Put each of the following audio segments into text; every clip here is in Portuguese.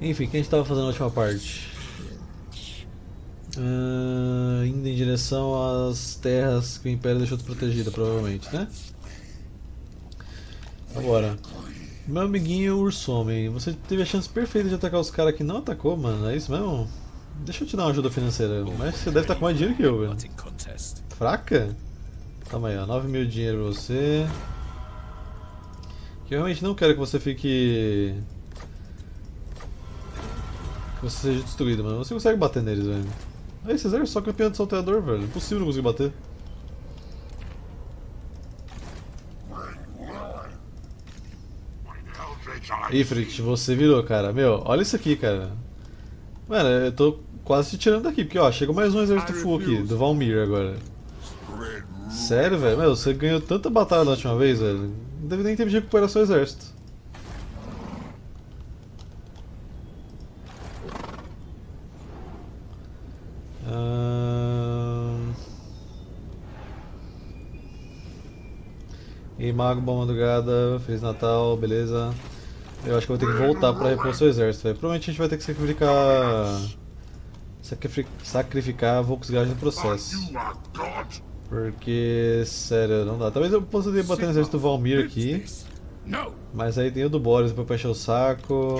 Enfim, o que a gente tava fazendo na última parte? Uh, indo em direção às terras que o Império deixou desprotegida, provavelmente, né? Agora, meu amiguinho Ursomem, você teve a chance perfeita de atacar os caras que não atacou, mano, é isso mesmo? Deixa eu te dar uma ajuda financeira, mas você deve estar com mais dinheiro que eu, velho. Fraca? Calma aí, ó, 9 mil dinheiro pra você. Que eu realmente não quero que você fique... Você seja destruído, mano. Você consegue bater neles, velho. Aí, Cesar, só campeão de salteador, velho. Impossível não conseguir bater. Ifrit, você virou, cara. Meu, olha isso aqui, cara. Mano, eu tô quase te tirando daqui, porque ó, chegou mais um exército full aqui, do Valmir agora. Sério, velho? Meu, você ganhou tanta batalha da última vez, velho. Não deve nem ter de recuperar seu exército. E Mago, boa madrugada, Feliz Natal, beleza? Eu acho que vou ter que voltar pra repor seu exército. Provavelmente a gente vai ter que sacrificar... Sacrificar Volkswagen no processo. Porque, sério, não dá. Talvez eu possa bater no exército do Valmir aqui. Mas aí tem o do Boris pra encher o saco.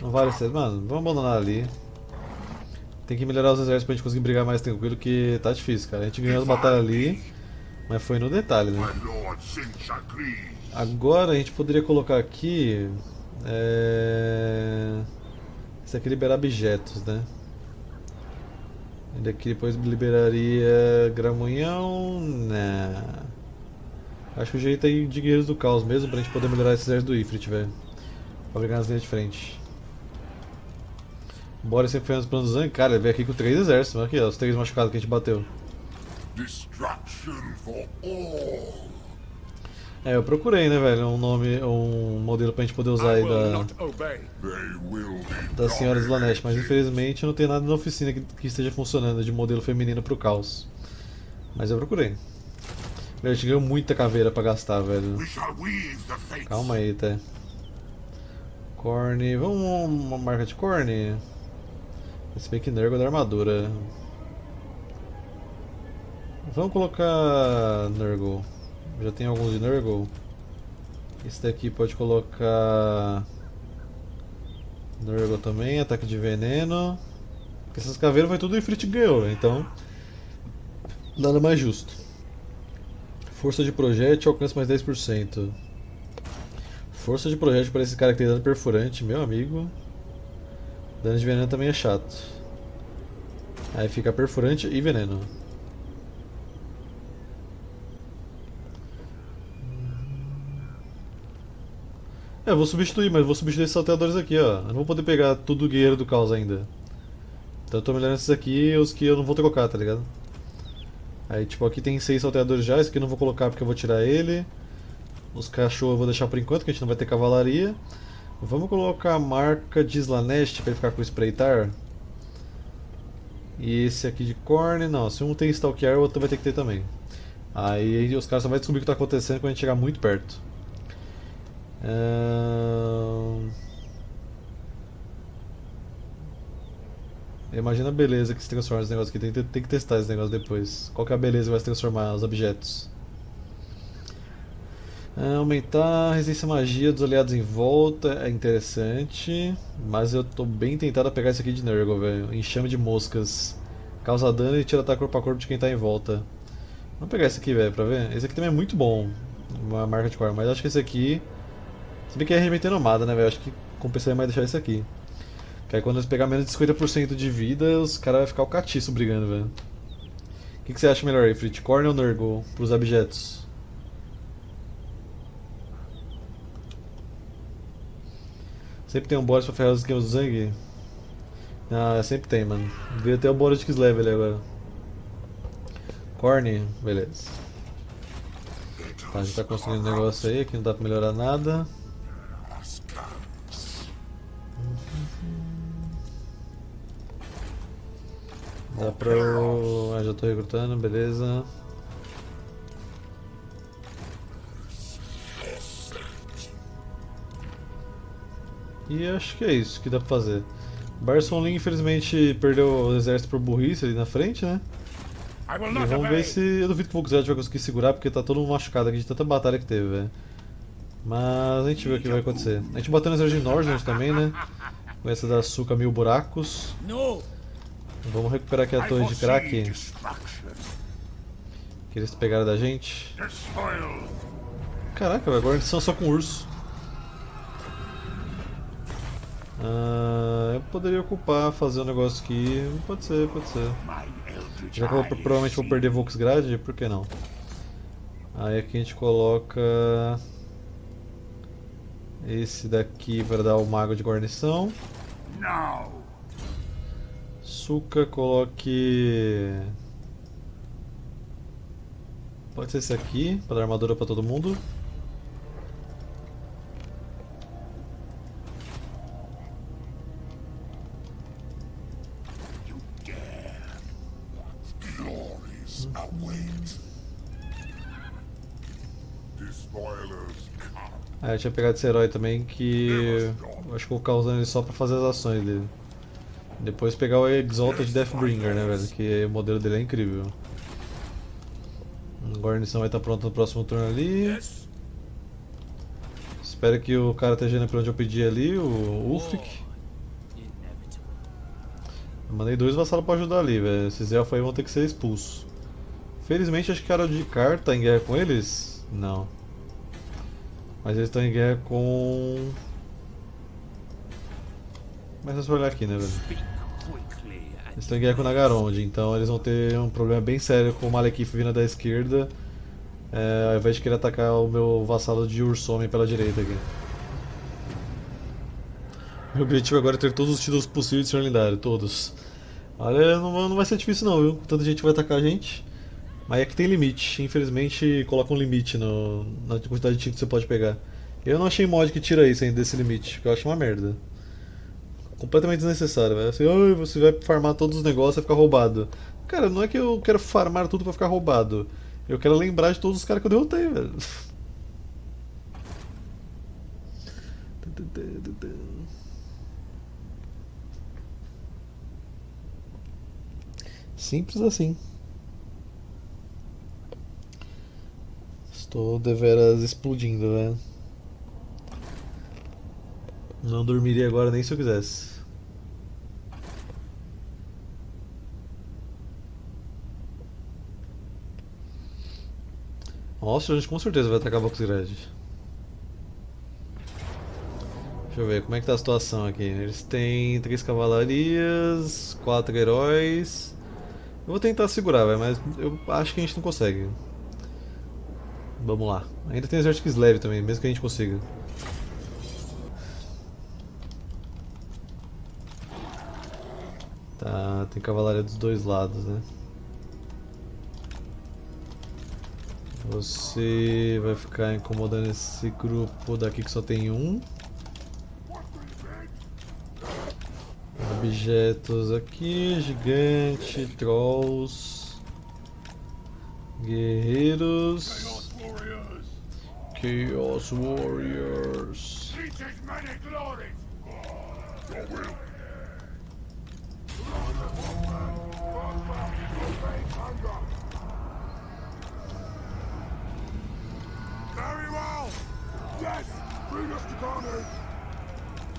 Não vale ser. Mano, vamos abandonar ali. Tem que melhorar os exércitos pra gente conseguir brigar mais tranquilo, que tá difícil, cara. A gente ganhou a batalha ali, mas foi no detalhe, né? Agora a gente poderia colocar aqui. É... Isso aqui liberar objetos, né? E daqui depois liberaria Gramunhão. Né. Acho que o jeito aí de Guerreiros do Caos mesmo pra gente poder melhorar esse exército do Ifrit, velho. Pra brigar nas linhas de frente. Bora sempre foi nos planos do Zang. Cara, ele veio aqui com três exércitos. Aqui, ó, os três machucados que a gente bateu. É, eu procurei, né, velho, um nome, um modelo pra gente poder usar aí da, das senhoras Lanesh, mas infelizmente não tem nada na oficina que, que esteja funcionando de modelo feminino pro caos. Mas eu procurei. Velho, a gente ganhou muita caveira pra gastar, velho. Calma aí, até. Corne, vamos uma marca de corne? Esse bem que Nergo da armadura. Vamos colocar Nergo. Já tem alguns de Nurgle. Esse daqui pode colocar Nurgle também, ataque de veneno. Porque essas caveiras foi tudo Ifrit ganhou, então nada mais justo. Força de projétil alcança mais 10%. Força de projétil para esse cara que tem dano perfurante, meu amigo. Dano de veneno também é chato. Aí fica perfurante e veneno. É, vou substituir, mas vou substituir esses salteadores aqui, ó. Eu não vou poder pegar tudo guerreiro do caos ainda. Então eu tô melhorando esses aqui e os que eu não vou trocar, tá ligado? Aí, tipo, aqui tem seis salteadores já, esse aqui eu não vou colocar porque eu vou tirar ele. Os cachorros eu vou deixar por enquanto, que a gente não vai ter cavalaria. Vamos colocar a marca de Slanesh pra ele ficar com o Spreitar. E esse aqui de Corne, não, se um tem Stalkear, o outro vai ter que ter também. Aí os caras só vão descobrir o que está acontecendo quando a gente chegar muito perto. Imagina a beleza que se transforma esse negócio aqui. Tem, tem, que testar esse negócio depois. Qual que é a beleza que vai se transformar os objetos? aumentar a resistência à magia dos aliados em volta é interessante. Mas eu tô bem tentado a pegar esse aqui de Nurgle, velho. Enxame de moscas. Causa dano e tira ataque corpo a corpo de quem tá em volta. Vamos pegar esse aqui, velho, pra ver. Esse aqui também é muito bom. Uma marca de cor, mas acho que esse aqui se bem que é nomada, né, velho? Acho que compensaria mais deixar isso aqui. Que aí quando eles pegar menos de 50% de vida, os caras vão ficar o catiço brigando, velho. O que, que, você acha melhor aí, Frit? Corn ou Nurgle pros objetos? Sempre tem um boss pra ferrar os esquemas do Zang? Ah, sempre tem, mano. Devia ter o bônus de Kislev agora. Corn, beleza. Tá, a gente tá construindo um negócio aí, que não dá pra melhorar nada. Dá pra eu... Ah, já tô recrutando, beleza. E acho que é isso que dá pra fazer. Barson Lee infelizmente perdeu o exército por burrice ali na frente, né? E vamos ver se. Eu duvido que o Volkswagen vai conseguir segurar porque tá todo machucado aqui de tanta batalha que teve, velho. Mas a gente vê o que vai acontecer. A gente bateu no exército de Nordland também, né? Com essa da Suca Mil Buracos. Vamos recuperar aqui a torre de crack. Que eles pegaram da gente. Caraca, agora eles são só com urso. Ah, eu poderia ocupar, fazer um negócio aqui. Pode ser, pode ser. Já que eu provavelmente vou perder Volksgrad, por que não? Aí aqui a gente coloca esse daqui para dar o mago de guarnição. Suka coloque. Pode ser esse aqui, para dar armadura para todo mundo. Ah, eu tinha pegado esse herói também que. Acho que vou ficar usando ele só pra fazer as ações dele. Depois pegar o Exalted Deathbringer, né, velho? Que o modelo dele é incrível. A guarnição vai estar pronta no próximo turno ali. Espero que o cara esteja indo pra onde eu pedi ali, o Ulfric. mandei dois vassalos pra ajudar ali, velho. Esses elfos aí vão ter que ser expulsos. Felizmente acho que cara de carta tá em guerra com eles. Não. Mas eles estão em guerra com. Mas é só olhar aqui, né, velho? Eles estão em guerra com o Nagarond, então eles vão ter um problema bem sério com o Malekith vindo da esquerda, é, ao invés de querer atacar o meu vassalo de Ursomem pela direita aqui. Meu objetivo agora é ter todos os títulos possíveis de Senhor Lendário, todos. Olha, não, não vai ser difícil não, viu? Tanta gente vai atacar a gente. Mas é que tem limite, infelizmente coloca um limite no, na quantidade de títulos que você pode pegar. Eu não achei mod que tira isso ainda desse limite, porque eu acho uma merda. Completamente desnecessário, velho. Assim, oh, você vai farmar todos os negócios e ficar roubado. Cara, não é que eu quero farmar tudo pra ficar roubado. Eu quero lembrar de todos os caras que eu derrotei, velho. Simples assim. Estou deveras explodindo, velho. Não dormiria agora nem se eu quisesse. Nossa, a gente com certeza vai atacar Voxgrad. Deixa eu ver, como é que tá a situação aqui? Eles têm três cavalarias, quatro heróis. Eu vou tentar segurar, véio, mas eu acho que a gente não consegue. Vamos lá. Ainda tem exército leve também, mesmo que a gente consiga. Tá, tem cavalaria dos dois lados, né? Você vai ficar incomodando esse grupo daqui que só tem um. Objetos aqui, gigante, trolls, guerreiros. Chaos Warriors.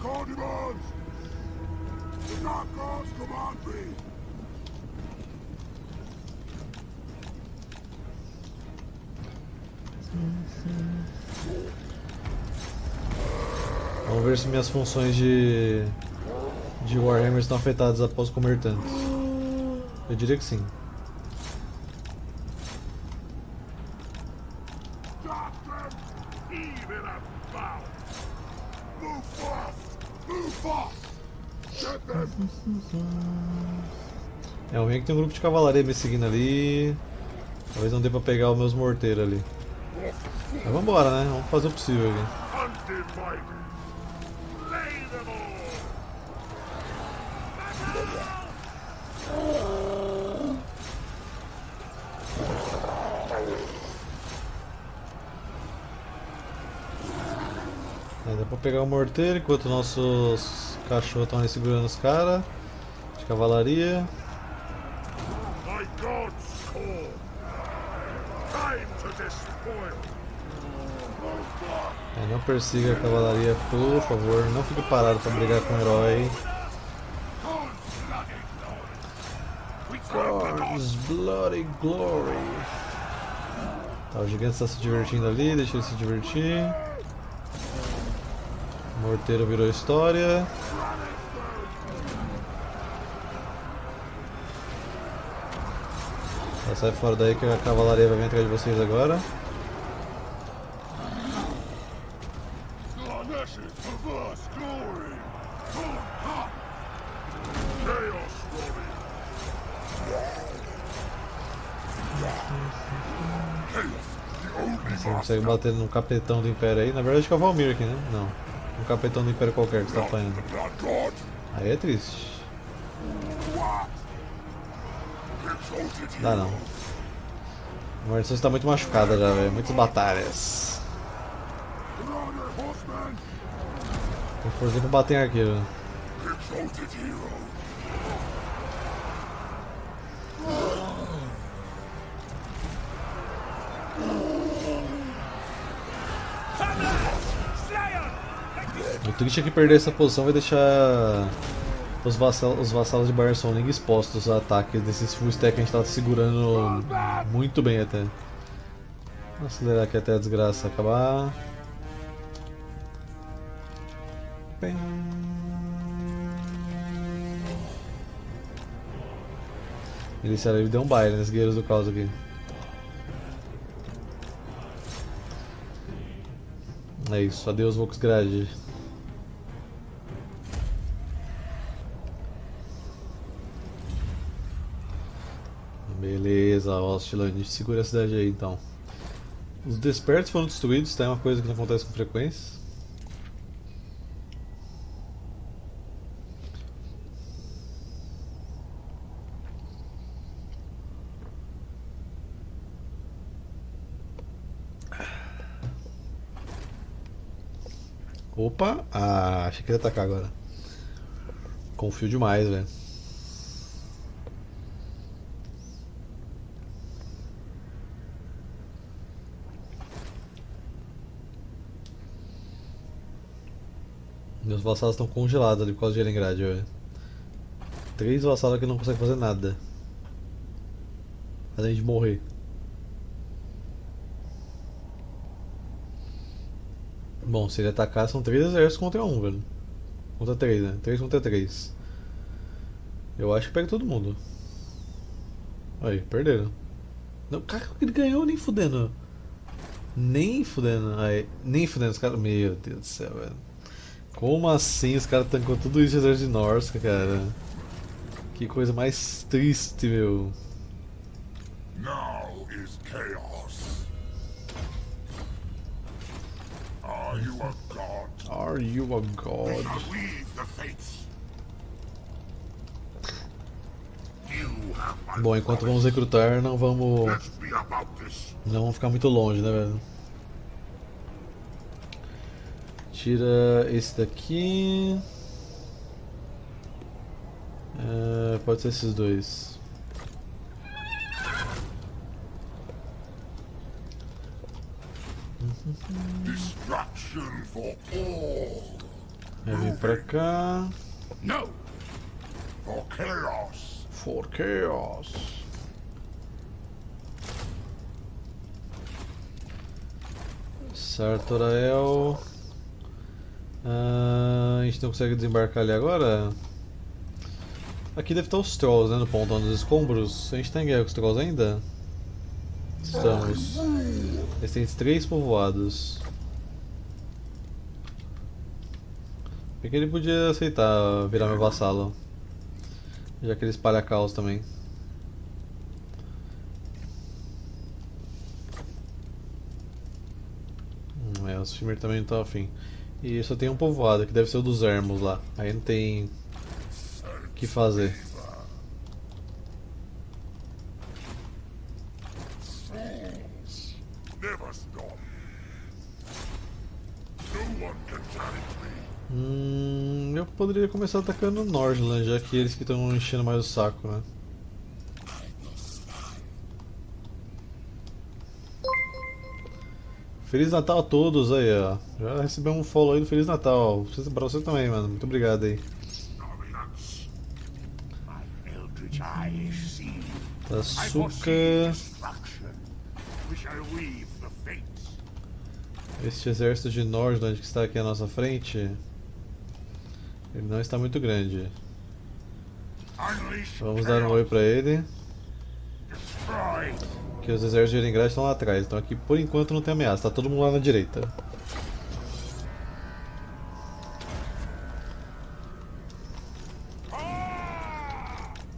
Call Gods command me. Vamos ver se minhas funções de de Warhammer estão afetadas após comer tanto. Eu diria que sim. É, o ruim é que tem um grupo de cavalaria me seguindo ali. Talvez não dê pra pegar os meus morteiros ali. Mas vambora, né? Vamos fazer o possível aqui. Vou pegar o morteiro enquanto nossos cachorros estão ali segurando os caras. De cavalaria. Gods call. Time to despoil. É, não persiga a cavalaria, por favor. Não fique parado pra brigar com o herói. God's Bloody Glory. Tá, o gigante está se divertindo ali, deixa ele se divertir. O morteiro virou história. Tá, sai fora daí que a cavalaria vai vir atrás de vocês agora. Você consegue bater no capetão do Império aí. Na verdade acho que é o Valmir aqui, né? Não. Um capetão do Império qualquer que você tá apanhando. Aí é triste. Dá não. A Marção está muito machucada já, velho. Muitas batalhas. Tem força pra bater em arqueiro. O triste é que perder essa posição vai deixar os, vassal, os vassalos de Bar Soling expostos a ataques desses full stack que a gente tá segurando muito bem até. Vou acelerar aqui até a desgraça acabar. Pem. Miliciano, ele deu um baile nas guerreiros do caos aqui. É isso, adeus Volksgrad. Beleza, Ostilane, segura a cidade aí então. Os despertos foram destruídos, tá? É uma coisa que não acontece com frequência. Opa! Ah, achei que ia atacar agora. Confio demais, velho. Vassalos estão congelados ali por causa de Elengrad, velho. Três vassalos que não conseguem fazer nada. Além de morrer. Bom, se ele atacar são três exércitos contra um, velho. Contra três, né? Três contra três. Eu acho que pega todo mundo. Aí, perderam. Não, cara, ele ganhou nem fudendo. Nem fudendo. Aí, nem fudendo os caras. Meu Deus do céu, velho. Como assim os caras tancou tudo isso de de Norska, cara? Que coisa mais triste, meu. Now is chaos. Are you a god? Are you a god? Bom, enquanto vamos recrutar, não vamos. Não vamos ficar muito longe, né, velho? Tira esse daqui. É, pode ser esses dois. Destruction for all. Aí vem pra cá. No. For chaos. For Chaos. Sartorael. Ah, a gente não consegue desembarcar ali agora? Aqui deve estar os Trolls, né? No ponto dos escombros. A gente tá em guerra com os Trolls ainda? Estamos. Eles têm três povoados. Por que ele podia aceitar virar meu vassalo? Já que ele espalha caos também. Hum, é, o Shimmer também não tá afim. E só tem um povoado, que deve ser o dos Ermos lá. Aí não tem o que fazer. Hum, eu poderia começar atacando Nordland, já que eles que estão enchendo mais o saco, né? Feliz Natal a todos aí, ó. Já recebemos um follow aí do Feliz Natal. Pra você também, mano. Muito obrigado aí. Açúcar. Este exército de Nordland que está aqui à nossa frente. Ele não está muito grande. Vamos dar um oi pra ele. Os exércitos de Erengrad estão lá atrás. Então aqui por enquanto não tem ameaça. Tá todo mundo lá na direita.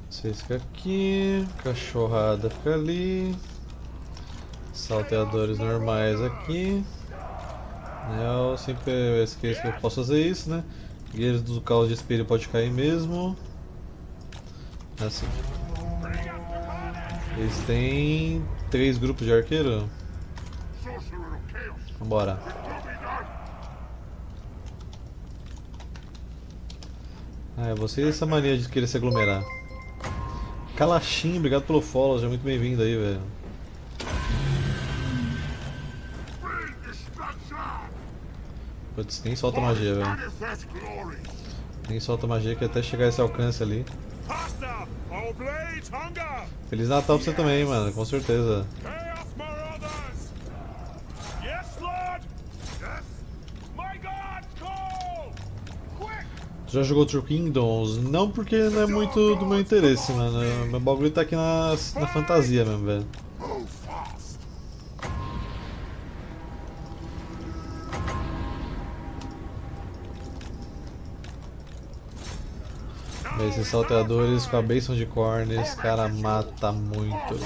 Vocês ficam aqui. Cachorrada fica ali. Salteadores normais aqui. Eu sempre esqueço que eu posso fazer isso, né? Guerreiros do caos de espelho pode cair mesmo. Assim. Eles têm três grupos de arqueiro. Vambora. Ah, é você e essa mania de querer se aglomerar. Kalashim, obrigado pelo follow, seja muito bem-vindo aí, velho. Putz, nem solta magia, velho. Nem solta magia que até chegar esse alcance ali. Feliz Natal pra você também, mano, com certeza. Tu já jogou True Kingdoms? Não porque não é muito do meu interesse, mano. Meu bagulho tá aqui na, na fantasia mesmo, velho. Esses salteadores com a bênção de corne, esse cara mata muito,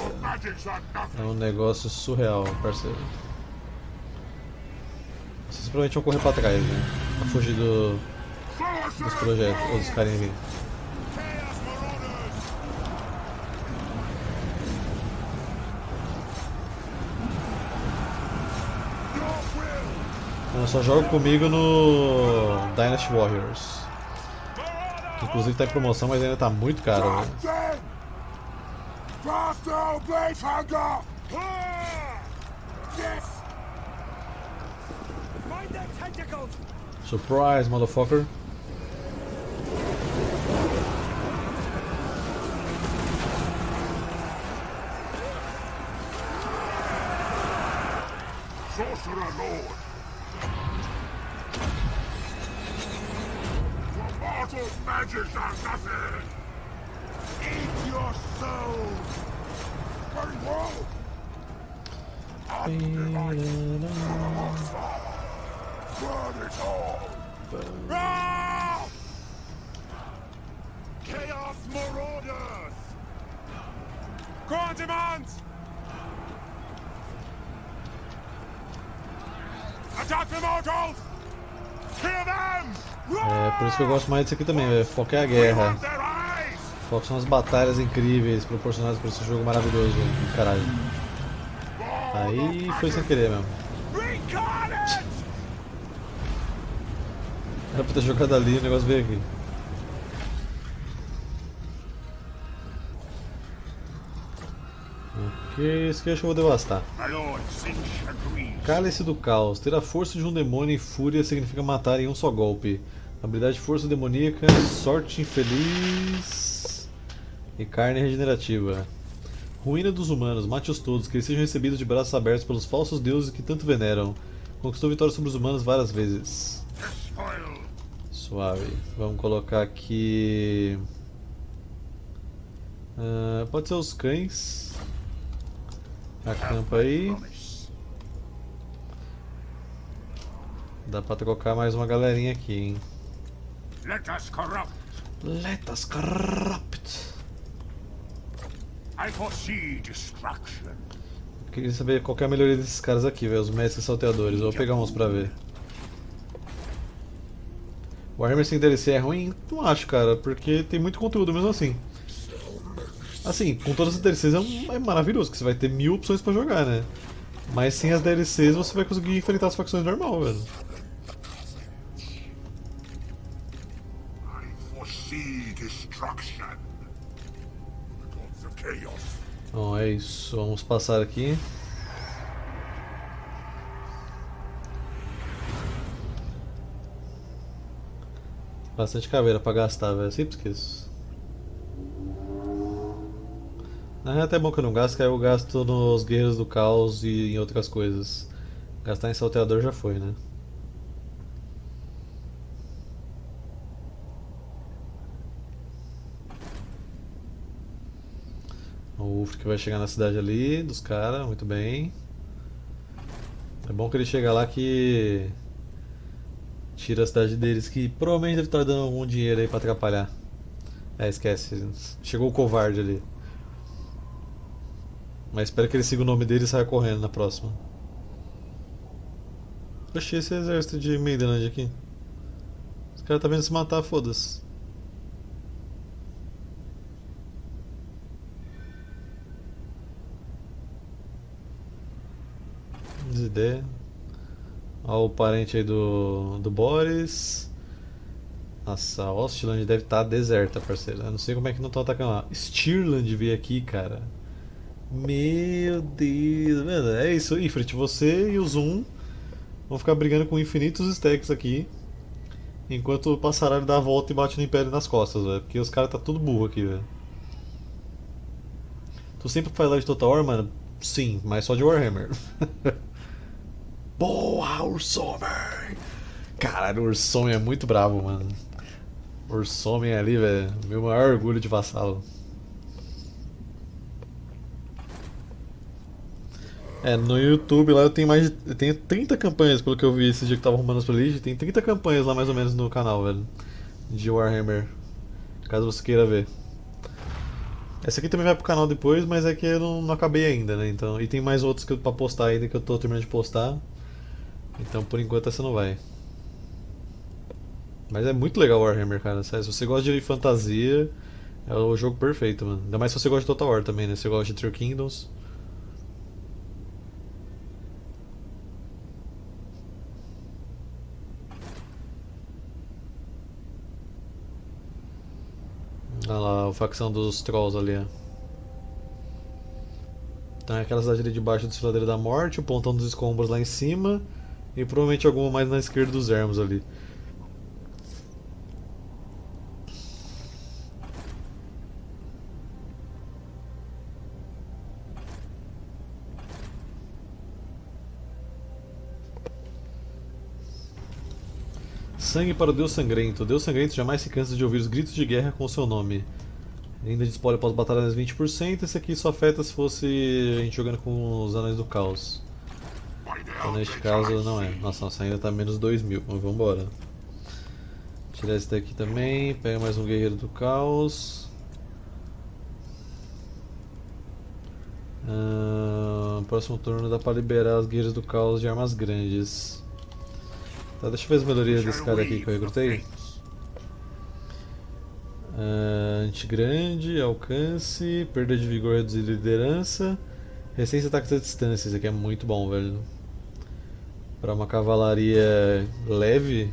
É um negócio surreal, parceiro. Vocês provavelmente vão correr pra trás, né? Pra fugir do, dos projetos, ou dos! Your will. Não, só joga comigo no Dynasty Warriors. Inclusive tá em promoção, mas ainda tá muito caro, tentacles! Surprise, motherfucker. Sorcerer Lord. Mortal magics are nothing. Eat your soul. Very well. Burn it all. Chaos Marauders! Grand demands! Attack the mortals! Kill them! É por isso que eu gosto mais disso aqui também, velho. Foco é a guerra. Foco são as batalhas incríveis proporcionadas por esse jogo maravilhoso. Caralho. Aí foi sem querer mesmo. Era pra ter jogado ali o negócio veio aqui. Ok, esse aqui eu vou devastar. Cálice do Caos. Ter a força de um demônio em fúria significa matar em um só golpe. Habilidade Força Demoníaca, Sorte Infeliz e Carne Regenerativa. Ruína dos humanos, mate-os todos, que eles sejam recebidos de braços abertos pelos falsos deuses que tanto veneram. Conquistou vitória sobre os humanos várias vezes. Suave. Vamos colocar aqui. Ah, pode ser os cães. Acampa aí. Dá pra trocar mais uma galerinha aqui, hein? Let us corrupt. Let us corrupt. I foresee destruction. Queria saber qual que é a melhoria desses caras aqui, velho. Os mestres salteadores. Vou pegar uns pra ver. O Warhammer sem DLC é ruim? Não acho, cara, porque tem muito conteúdo mesmo assim. Assim, com todas as DLCs é, um- é maravilhoso, que você vai ter mil opções pra jogar, né? Mas sem as DLCs você vai conseguir enfrentar as facções normal, velho. Bom, é isso. Vamos passar aqui. Bastante caveira pra gastar, velho. Sempre esqueço. Na real, é até bom que eu não gasto, que aí eu gasto nos Guerreiros do Caos e em outras coisas. Gastar em salteador já foi, né? O Ufre que vai chegar na cidade ali, dos caras, muito bem. É bom que ele chega lá que tira a cidade deles, que provavelmente deve estar dando algum dinheiro aí pra atrapalhar. É, esquece. Chegou o covarde ali. Mas espero que ele siga o nome dele e saia correndo na próxima. Oxi, esse exército de Maidenland aqui. Os caras tá vendo se matar, foda-se. Desidé. Ó o parente aí do, do Boris. Nossa, a Ostland deve estar tá deserta, parceiro. Eu não sei como é que não estão atacando lá. Stirland veio aqui, cara. Meu Deus, mano, é isso, Ifrit. Você e o Zoom vão ficar brigando com infinitos stacks aqui. Enquanto o passaralho dá a volta e bate no Império nas costas, velho. Porque os caras tá tudo burro aqui, velho. Tu sempre faz live de Total War, mano? Sim, mas só de Warhammer. Boa, Ursomem! Caralho, o Ursomem é muito bravo, mano. Ursomem ali, velho. Meu maior orgulho de vassalo. É, no YouTube lá eu tenho mais de, eu tenho 30 campanhas, pelo que eu vi esse dia que tava arrumando as playlists, tem 30 campanhas lá mais ou menos no canal, velho. De Warhammer. Caso você queira ver. Essa aqui também vai pro canal depois, mas é que eu não, não acabei ainda, né? Então, e tem mais outros que pra postar ainda que eu tô terminando de postar. Então por enquanto essa não vai. Mas é muito legal Warhammer, cara. Se você gosta de fantasia, é o jogo perfeito, mano. Ainda mais se você gosta de Total War também, né? Se você gosta de Three Kingdoms. Olha lá, a facção dos Trolls ali. ó. Então é aquela cidade ali debaixo do Desfiladeiro da Morte, o pontão dos escombros lá em cima. E provavelmente alguma mais na esquerda dos ermos ali. Sangue para o Deus Sangrento. O Deus Sangrento jamais se cansa de ouvir os gritos de guerra com o seu nome. Ainda de spoiler após batalhas 20%. Esse aqui só afeta se fosse a gente jogando com os Anéis do Caos. Então neste caso não é. Nossa, nossa ainda tá menos 2 mil, mas vambora. Tirar esse daqui também, pega mais um Guerreiro do Caos. Ah, próximo turno dá pra liberar os Guerreiros do Caos de armas grandes. Tá, deixa eu ver as melhorias desse cara aqui que eu recrutei. Uh, antigrande, alcance, perda de vigor, reduzir liderança, resistência a ataques à distância. Isso aqui é muito bom, velho. Para uma cavalaria leve.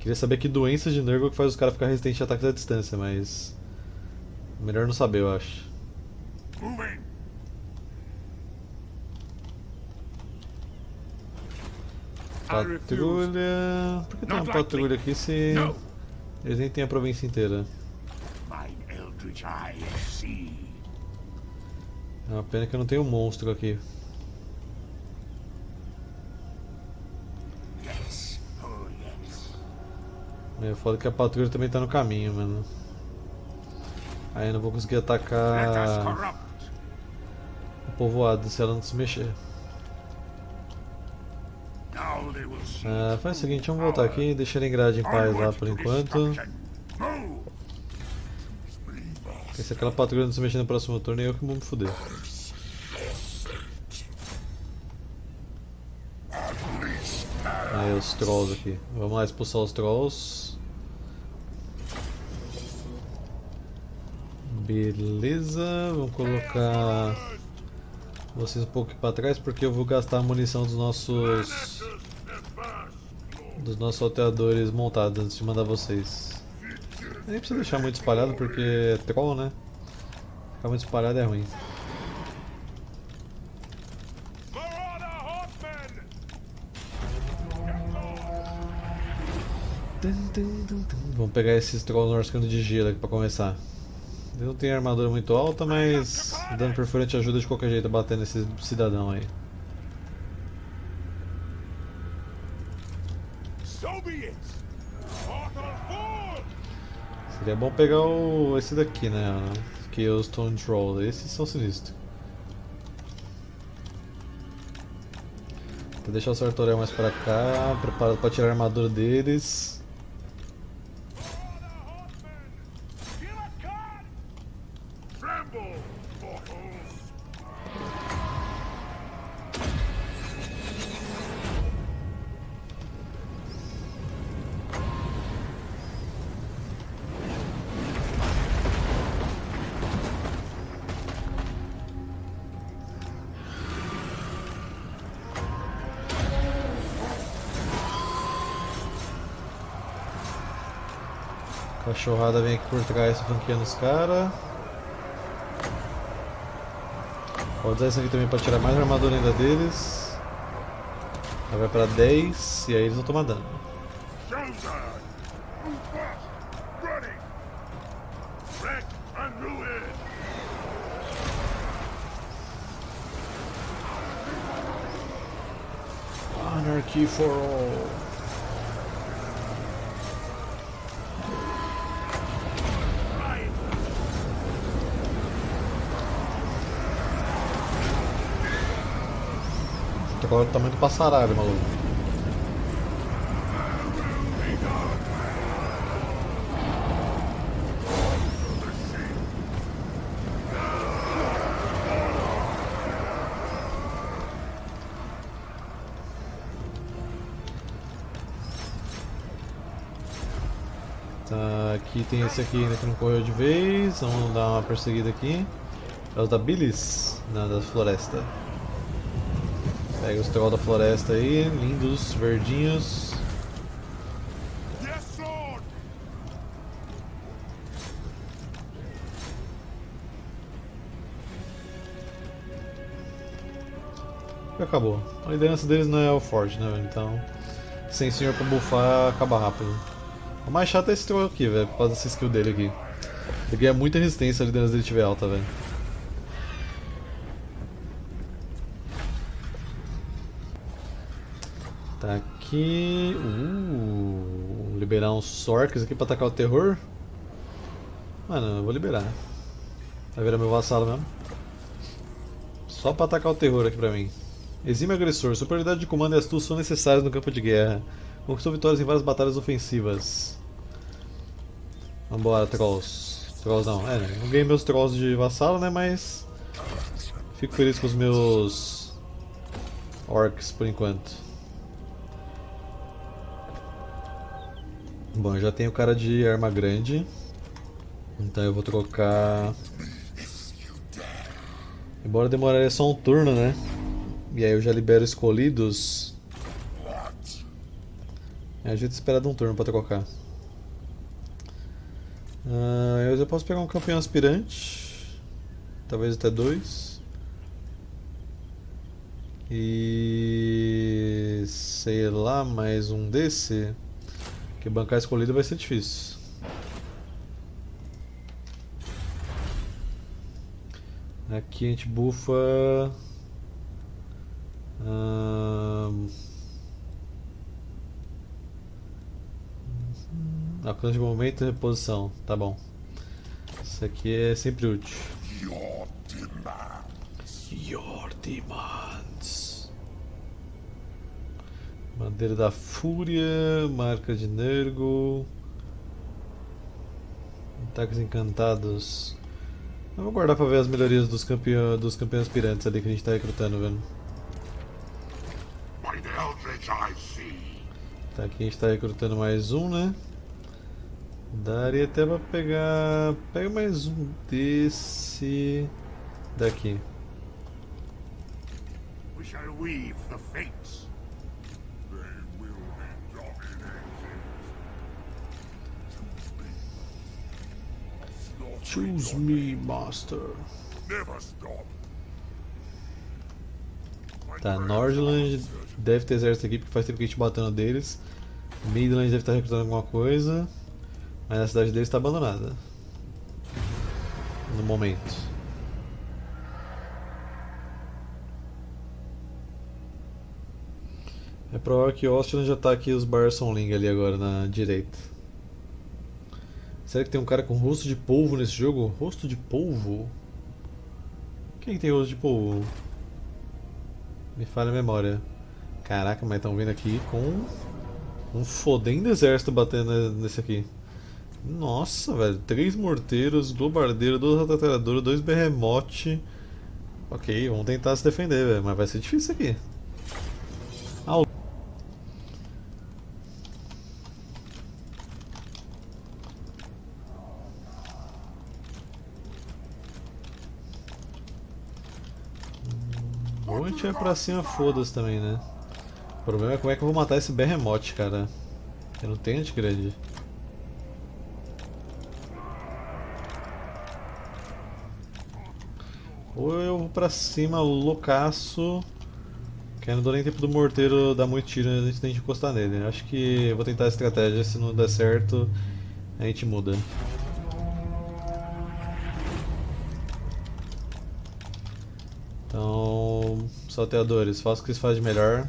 Queria saber que doença de Nurgle que faz os caras ficar resistentes a ataques à distância, mas. Melhor não saber, eu acho. Patrulha. Por que tem uma patrulha aqui se. Eles nem têm a província inteira? É uma pena que eu não tenho um monstro aqui. É foda que a patrulha também tá no caminho, mano. Aí eu não vou conseguir atacar o povoado se ela não se mexer. Ah, faz o seguinte, vamos voltar aqui deixar em grade em paz lá por to enquanto. Porque se aquela patrulha não se mexer no próximo turno, eu que vou me fuder. Aí os trolls aqui. Vamos lá expulsar os trolls. Beleza, vamos colocar vocês um pouco para trás porque eu vou gastar a munição dos nossos dos nossos salteadores montados antes de mandar vocês. Nem precisa deixar muito espalhado porque é troll, né? Ficar muito espalhado é ruim. Vamos pegar esses trolls norscanos de gelo aqui pra começar. Ele não tem armadura muito alta, mas dano perfurante ajuda de qualquer jeito a bater nesse cidadão aí. Seria bom pegar o esse daqui, né? Que é o Stone Troll. Esses são sinistros. Vou deixar o Sartorial mais pra cá, preparado pra tirar a armadura deles. Cachorrada vem aqui por trás flanqueando os caras. Pode usar isso aqui também pra tirar mais armadura ainda deles. Aí vai pra 10 e aí eles vão tomar dano. Anarchy for all. Agora tá muito passaralho, maluco. Tá, aqui tem esse aqui ainda que não correu de vez. Vamos dar uma perseguida aqui. É os da Bilis? Não, da floresta. Pega os troll da floresta aí, lindos, verdinhos. E acabou. A liderança deles não é o forte, né? Então, sem senhor pra buffar, acaba rápido. O mais chato é esse troll aqui, velho, por causa dessa skill dele aqui. Ele ganha muita resistência se a liderança dele estiver alta, velho. Aqui. Uh, liberar uns Sorks aqui pra atacar o terror. Mano, eu vou liberar. Vai virar meu vassalo mesmo. Só pra atacar o terror aqui pra mim. Exime agressor. Superioridade de comando e astúcia são necessárias no campo de guerra. Conquistou vitórias em várias batalhas ofensivas. Vambora, trolls. Trolls não. É, não ganhei meus trolls de vassalo, né? Mas. Fico feliz com os meus. Orcs por enquanto. Bom, eu já tenho cara de arma grande. Então eu vou trocar. Embora demoraria só um turno, né? E aí eu já libero escolhidos. É, a gente esperar um turno pra trocar. Ah, eu já posso pegar um campeão aspirante. Talvez até dois. E. sei lá, mais um desse. Que bancar escolhido vai ser difícil. Aqui a gente bufa. ahn, Alcance de movimento e reposição. Tá bom. Isso aqui é sempre útil. Your demands. Your. Bandeira da Fúria, marca de Nergo. Ataques encantados. Vou guardar pra ver as melhorias dos, campeão, dos campeões aspirantes ali que a gente tá recrutando. Tá, aqui a gente tá recrutando mais um, né? Daria até pra pegar. Pega mais um desse. Daqui. We shall weave the fates. Choose me, master. Never stop. Tá, Nordland deve ter exército aqui porque faz tempo que a gente batendo deles. Midland deve estar recrutando alguma coisa. Mas a cidade deles está abandonada. No momento. É provável que Ostland já está aqui os Barsonling ali agora na direita. Será que tem um cara com rosto de polvo nesse jogo? Rosto de polvo? Quem tem rosto de polvo? Me falha a memória. Caraca, mas estão vindo aqui com um fodendo exército batendo nesse aqui. Nossa, velho. Três morteiros, globardeiro, duas retratadoras, dois berremote. Ok, vamos tentar se defender, velho. Mas vai ser difícil aqui. Gente vai pra cima, foda-se também, né? O problema é como é que eu vou matar esse berremote, cara. Eu não tenho de grande. Ou eu vou pra cima loucaço. Que aí não dou nem tempo do morteiro dar muito tiro antes da gente encostar nele. Acho que vou tentar a estratégia, se não der certo, a gente muda. Então, salteadores, faça o que vocês fazem de melhor.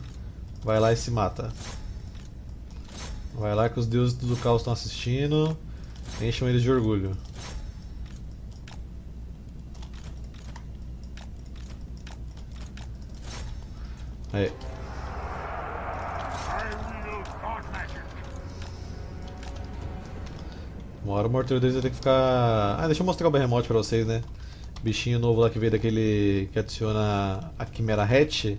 Vai lá e se mata. Vai lá que os deuses do caos estão assistindo. Encham eles de orgulho. Aí. Uma hora o morteiro deles vai ter que ficar. Ah, deixa eu mostrar o berremote pra vocês, né? Bichinho novo lá que veio daquele. que adiciona a Quimera Hatch.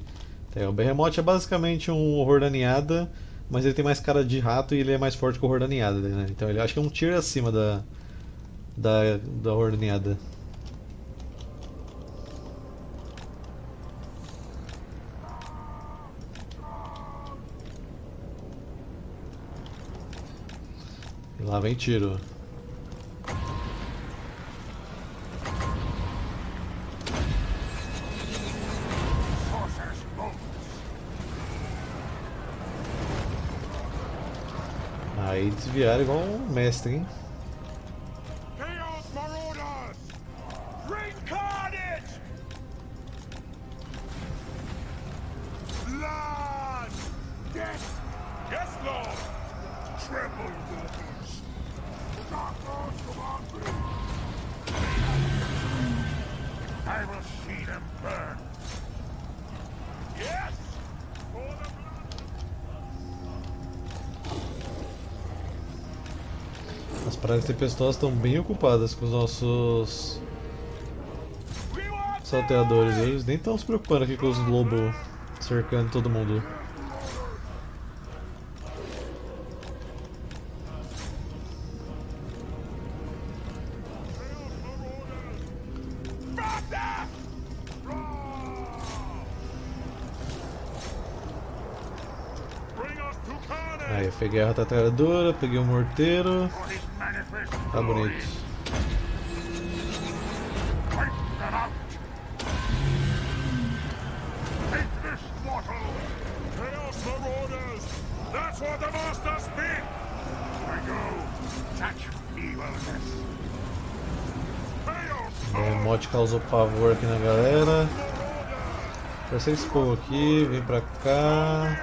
É, o berremote é basicamente um horror da ninhada, mas ele tem mais cara de rato e ele é mais forte que o horror da ninhada, né? Então ele acho que é um tier acima da. da, da horror da ninhada. E lá vem tiro. Desviaram igual um mestre, hein? As pragas tempestuosas estão bem ocupadas com os nossos salteadores. Eles nem estão se preocupando aqui com os lobos cercando todo mundo. Aí, eu peguei a retrataradora, peguei o morteiro. Tá bonito. O remote causou pavor aqui na galera. Persegue esse povo aqui, vem pra cá.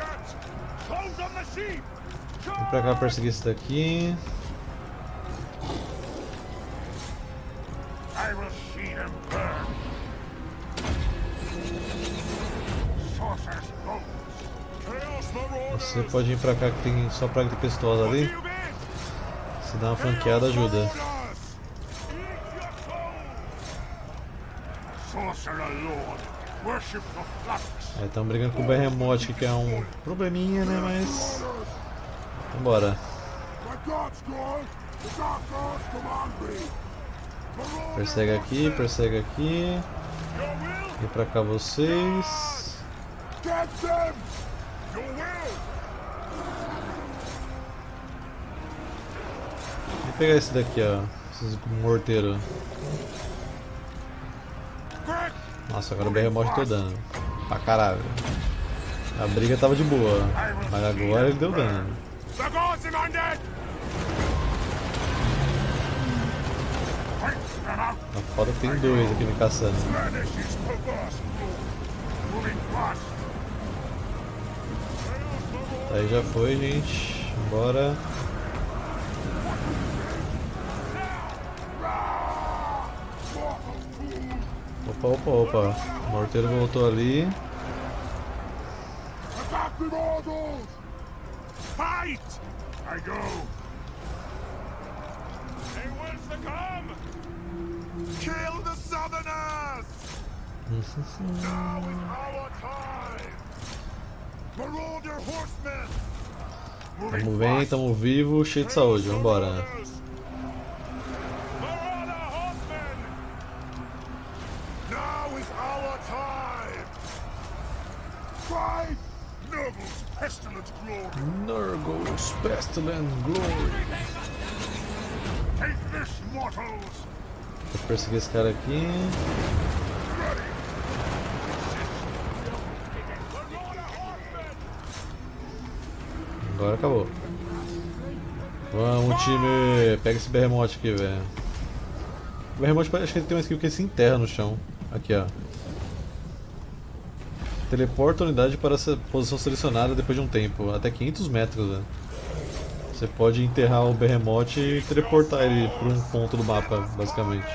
Vem pra cá perseguir esse daqui. I will see them burn! Você pode vir pra cá que tem só praga do ali. Se dá uma flanqueada ajuda. Aí estamos brigando com o Berremote que é um probleminha, né? Mas. Vambora. My gods call! The dark gods command me! Persegue aqui, persegue aqui. Vem pra cá vocês. Vou pegar esse daqui, ó. Preciso de um morteiro. Quick! Nossa, agora o Behemoth deu dano. Pra caralho. A briga tava de boa, mas agora ele deu dano. The gods are undead! A foda tem dois aqui me caçando. Aí já foi, gente. Bora. Opa, opa, opa. O morteiro voltou ali. Fight! I go. They will succumb! Kill the southerners! now is our time! Marauder horsemen! Tamo bem, tamo vivo, cheio de saúde. Vambora. Nurgle's Pestilent Glory. Take this, mortals! Vou perseguir esse cara aqui. Agora acabou. Vamos, time! Pega esse berremote aqui, velho. O berremote acho que ele tem uma skill que se enterra no chão. Aqui, ó. Teleporta a unidade para essa posição selecionada depois de um tempo, até 500 metros. Né? Você pode enterrar o berremote e teleportar ele para um ponto do mapa, basicamente.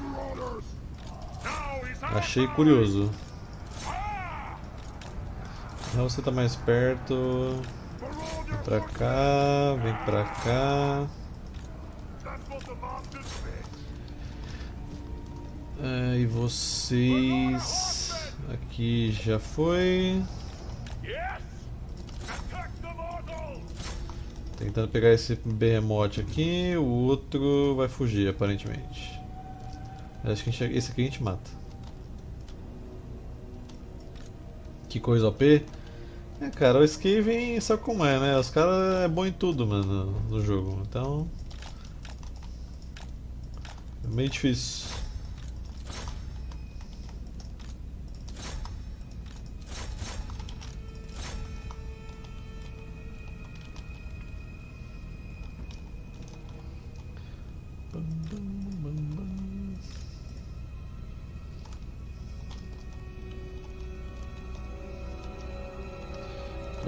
Marauders! Now is our Achei curioso. Não, você tá mais perto. Vem pra cá, vem pra cá. É, e vocês. Aqui já foi. Tentando pegar esse behemoth aqui. O outro vai fugir, aparentemente. Acho que gente- esse aqui a gente mata. Que coisa OP. É, cara, o Skaven sabe como é, né? Os caras é bom em tudo, mano, no jogo. Então. É meio difícil.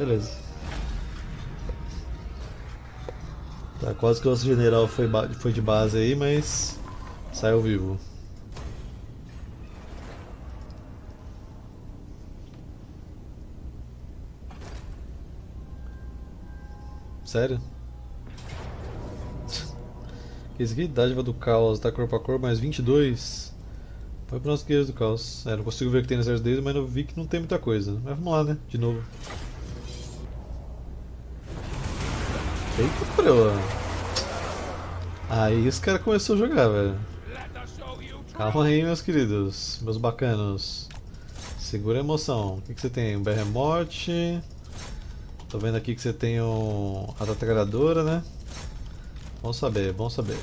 Beleza. Tá, quase que o nosso general foi, foi de base aí, mas saiu vivo. Sério? Esse aqui, dádiva do caos, tá corpo a corpo, mais 22. Foi pro nosso guerreiro do caos. É, não consigo ver o que tem no exército dele, mas eu vi que não tem muita coisa. Mas vamos lá, né? De novo. Eita, preula. Aí os caras começaram a jogar, velho. Calma aí, meus queridos, meus bacanos. Segura a emoção. O que, que você tem? Um berremote. Tô vendo aqui que você tem um. a tatragradora, né? Bom saber, bom saber.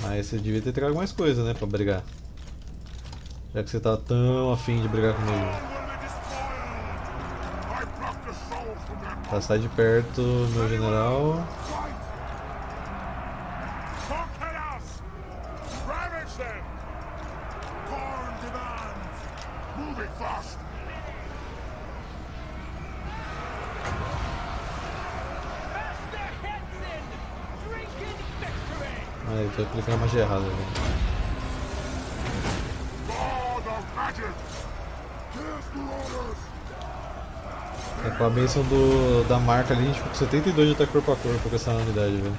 Mas você devia ter trago mais coisa, né? Pra brigar. Já que você tá tão afim de brigar comigo. will be despoiled! I pluck the soul from them. Tá, sai de perto, meu general. Fight! Conquer us! Ravage them! Gorn demands! Moving fast! Bash their heads in! Drinking victory! Aí, tô clicando mais errado, velho. Bênção do, da marca ali, a gente ficou com 72 de ataque corpo a corpo com essa unidade, velho.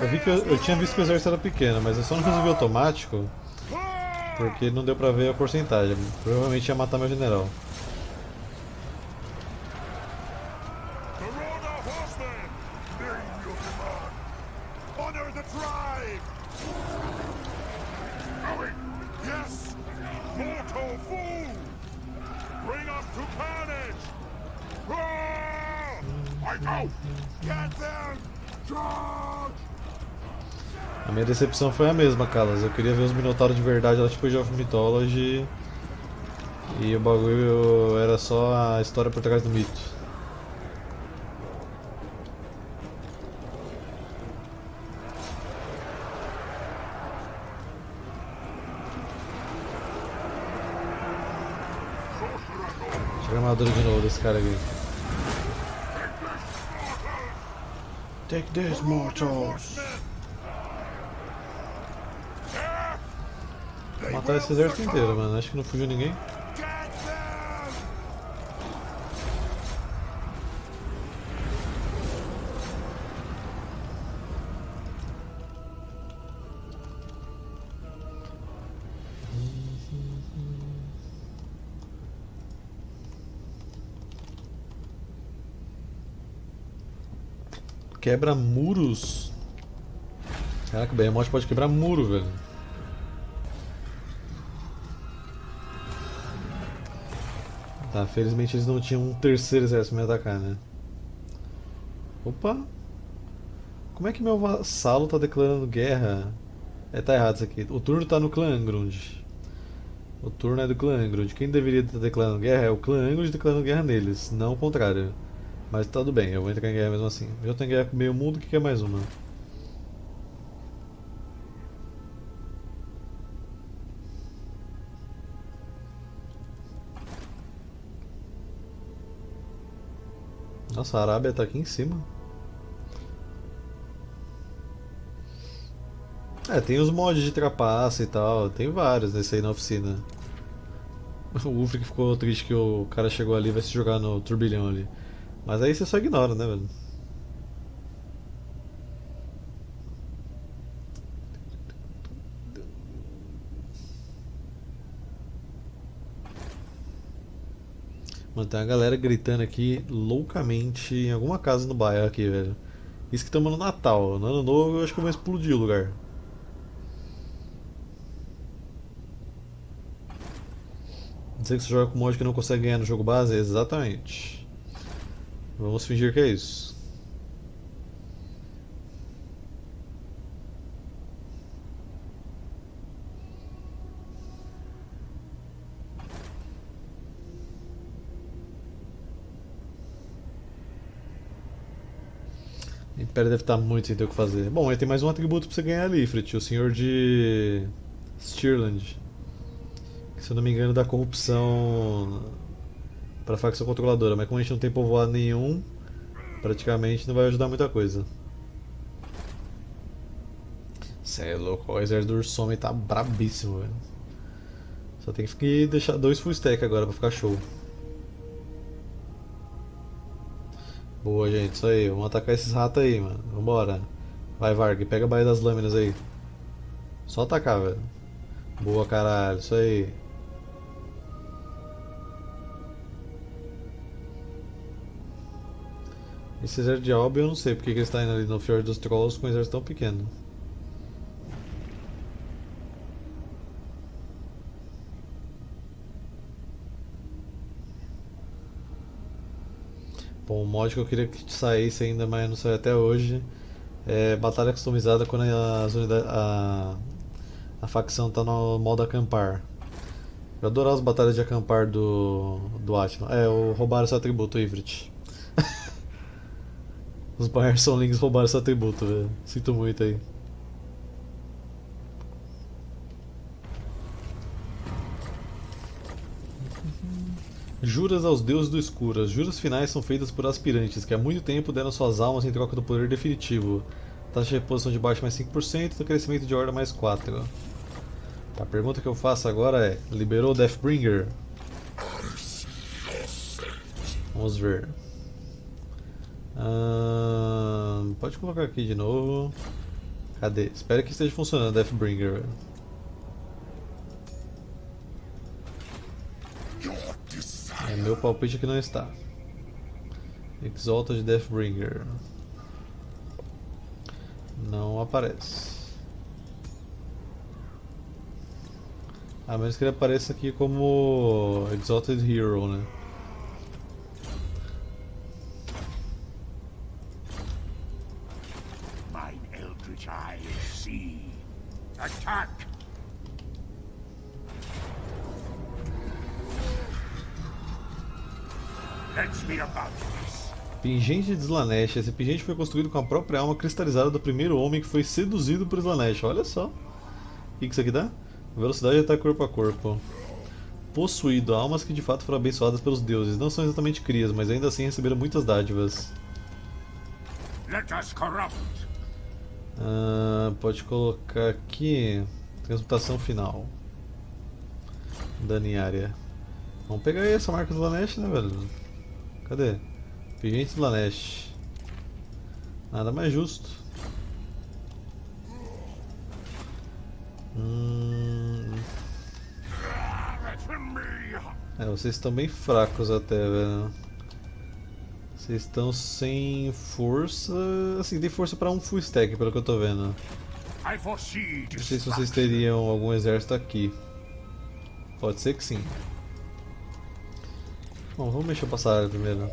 Eu vi que eu, eu tinha visto que o exército era pequeno, mas eu só não resolvi automático porque não deu pra ver a porcentagem. Provavelmente ia matar meu general. Marauder horsemen! Name your command! Honor the drive! Going! Yes! Mortal fool! Bring us to carnage! Roar! I go! Get them! Charge! A minha decepção foi a mesma, Calas. Eu queria ver os Minotauros de verdade, lá tipo Age of Mythology. E o bagulho era só a história por trás do mito. Chega a armadura de novo desse cara aqui. Take this, mortals! Vou matar esse exército inteiro, mano. Acho que não fugiu ninguém. Quebra muros. Caraca, o Behemoth pode quebrar muro, velho. Tá, felizmente eles não tinham um terceiro exército pra me atacar, né? Opa! Como é que meu vassalo tá declarando guerra? É, tá errado isso aqui. O turno tá no clã Angrund. O turno é do clã Angrund. Quem deveria estar declarando guerra é o clã Angrund declarando guerra neles, não o contrário. Mas tá tudo bem, eu vou entrar em guerra mesmo assim. Eu tenho guerra com meio mundo, que que é mais uma? Nossa, a Arábia tá aqui em cima. É, tem os mods de trapaça e tal, tem vários nesse aí na oficina. O Ufric ficou triste que o cara chegou ali e vai se jogar no turbilhão ali. Mas aí você só ignora, né, velho? Mano, tem uma galera gritando aqui loucamente em alguma casa no bairro aqui, velho. Isso que estamos no Natal. No Ano Novo eu acho que eu vou explodir o lugar. Dizer que você joga com mod que não consegue ganhar no jogo base? Exatamente. Vamos fingir que é isso. Império deve estar muito sem ter o que fazer. Bom, aí tem mais um atributo pra você ganhar ali, Frit, o Senhor de Stirland. Que, se eu não me engano, dá corrupção para facção controladora, mas como a gente não tem povoado nenhum, praticamente não vai ajudar muita coisa. Cê é louco, o exército do Ursome tá brabíssimo, velho. Só tem que deixar dois full stack agora pra ficar show. Boa, gente, isso aí. Vamos atacar esses ratos aí, mano. Vambora. Vai, Varg, pega a Baía das Lâminas aí. Só atacar, velho. Boa, caralho, isso aí. Esse exército de Albion eu não sei porque que ele está indo ali no Fjord dos Trolls com um exército tão pequeno. Bom, o mod que eu queria que saísse ainda, mas não saiu até hoje, é batalha customizada quando as unidades, a, a facção tá no modo acampar. Eu adorava as batalhas de acampar do, do Atman. É, roubaram seu atributo, Ivrit. Os Bayer Sonlings roubaram esse atributo, velho. Sinto muito aí. Juras aos deuses do escuro. As juras finais são feitas por aspirantes que há muito tempo deram suas almas em troca do poder definitivo. Taxa de reposição de baixo mais 5% e crescimento de horda mais 4%. A pergunta que eu faço agora é: liberou Deathbringer? Vamos ver. Ahn, pode colocar aqui de novo. Cadê? Espero que esteja funcionando Deathbringer. Meu palpite que não está. Exalta de Deathbringer. Não aparece. A menos que ele apareça aqui como Exalted Hero, né? Pingente de Slanesh. Esse pingente foi construído com a própria alma cristalizada do primeiro homem que foi seduzido por Slanesh. Olha só. O que isso aqui dá? Velocidade de ataque corpo a corpo. Possuído. Almas que de fato foram abençoadas pelos deuses. Não são exatamente crias, mas ainda assim receberam muitas dádivas. Let us corrupt. Ah, pode colocar aqui. Transmutação final. Área. Vamos pegar aí essa marca do Lanesh, né, velho? Cadê? Pingente do. Nada mais justo. Hum, é, vocês estão bem fracos até, velho. Vocês estão sem força. Assim, tem força pra um full stack, pelo que eu tô vendo. Não sei se vocês teriam algum exército aqui. Pode ser que sim. Bom, vamos mexer pra essa área primeiro.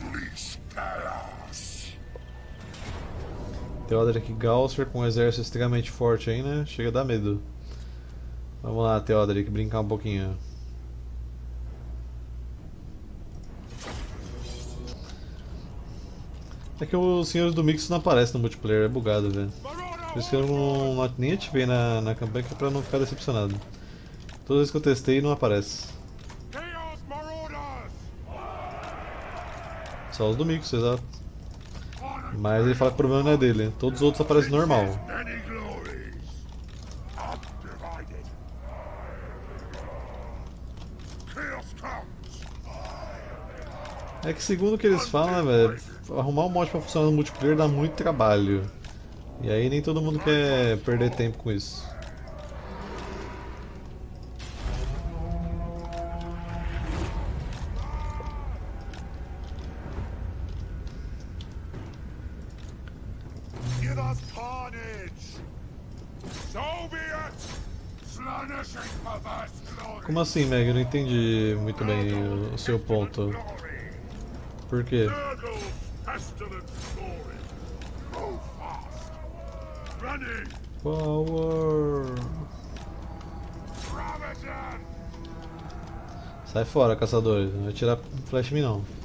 Unleash chaos. Theodoric Gausser com um exército extremamente forte aí, né? Chega a dar medo. Vamos lá, Theodoric, brincar um pouquinho. É que os senhores do Mix não aparecem no multiplayer, é bugado, velho. Por isso que eu não- nem ativei na, na campanha que é pra não ficar decepcionado. Todas as que eu testei não aparece. Só os do Mix, exato. Mas ele fala que o problema não é dele. Todos os outros aparecem normal. É que segundo o que eles falam, né, velho, arrumar um mod pra funcionar no multiplayer dá muito trabalho. E aí nem todo mundo quer perder tempo com isso. Como assim, Meg? Eu não entendi muito bem o, o seu ponto. Por quê? Power! Sai fora, caçadores. Não vai tirar flash em mim não.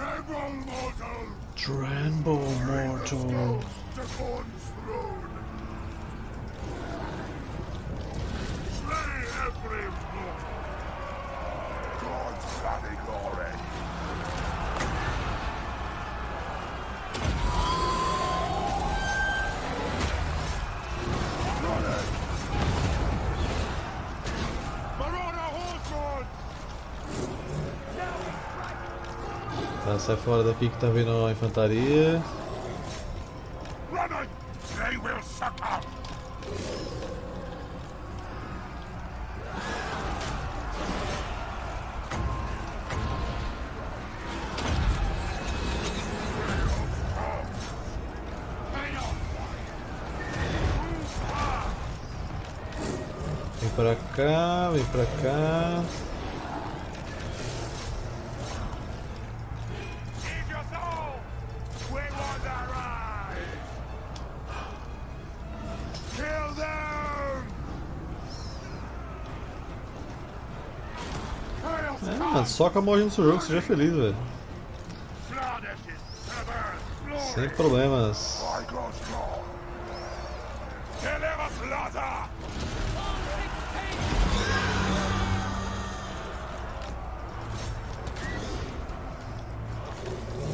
Tremble, mortal. Tremble, mortal. Slay every mortal. God's bloody glory. Sai fora daqui que tá vindo a infantaria. Soca morre no seu jogo, seja feliz, velho. Sem problemas.